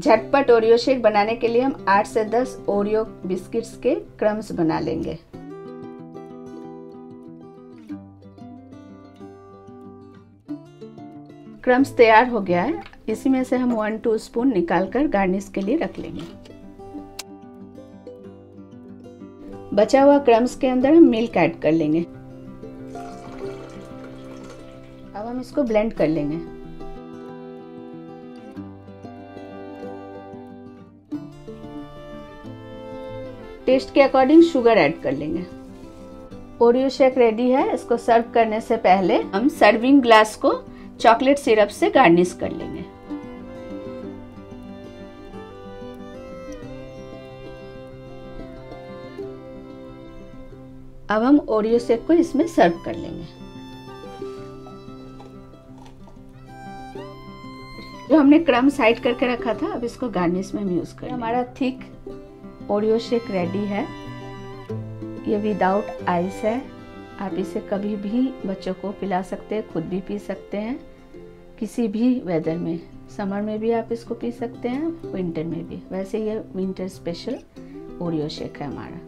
झटपट Oreo shake बनाने के लिए हम 8 से 10 ओरियो बिस्किट्स के क्रम्स बना लेंगे। क्रम्स तैयार हो गया है। इसी में से हम वन टू स्पून निकाल कर गार्निश के लिए रख लेंगे। बचा हुआ क्रम्स के अंदर हम मिल्क ऐड कर लेंगे। अब हम इसको ब्लेंड कर लेंगे। टेस्ट के अकॉर्डिंग शुगर ऐड कर लेंगे। ओरियो शेक रेडी है, इसको सर्व करने से पहले हम सर्विंग ग्लास को चॉकलेट सिरप से गार्निश कर लेंगे। अब हम ओरियो शेक को इसमें सर्व कर लेंगे। जो हमने क्रम साइड करके रखा था, अब इसको गार्निश में हम यूज़ कर हमारा थिक ओरियो शेक रेडी है। ये विदाउट आइस है। आप इसे कभी भी बच्चों को पिला सकते हैं, खुद भी पी सकते हैं, किसी भी वेदर में। समर में भी आप इसको पी सकते हैं विंटर में भी। वैसे ये विंटर स्पेशल ओरियो शेक है हमारा।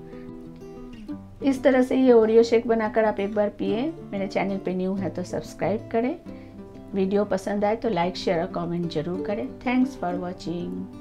इस तरह से ये ओरियो शेक बनाकर आप एक बार पिए। मेरे चैनल पे न्यू है तो सब्सक्राइब करें। वीडियो पसंद आए तो लाइक शेयर और कमेंट ज़रूर करें। Thanks for watching